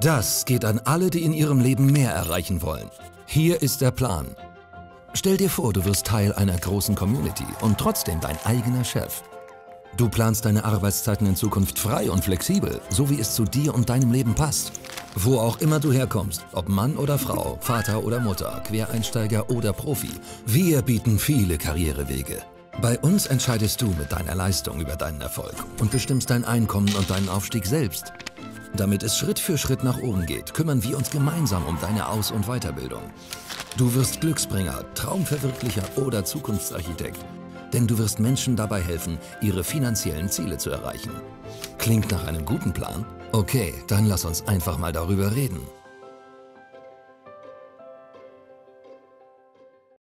Das geht an alle, die in ihrem Leben mehr erreichen wollen. Hier ist der Plan. Stell dir vor, du wirst Teil einer großen Community und trotzdem dein eigener Chef. Du planst deine Arbeitszeiten in Zukunft frei und flexibel, so wie es zu dir und deinem Leben passt. Wo auch immer du herkommst, ob Mann oder Frau, Vater oder Mutter, Quereinsteiger oder Profi, wir bieten viele Karrierewege. Bei uns entscheidest du mit deiner Leistung über deinen Erfolg und bestimmst dein Einkommen und deinen Aufstieg selbst. Damit es Schritt für Schritt nach oben geht, kümmern wir uns gemeinsam um deine Aus- und Weiterbildung. Du wirst Glücksbringer, Traumverwirklicher oder Zukunftsarchitekt. Denn du wirst Menschen dabei helfen, ihre finanziellen Ziele zu erreichen. Klingt nach einem guten Plan? Okay, dann lass uns einfach mal darüber reden.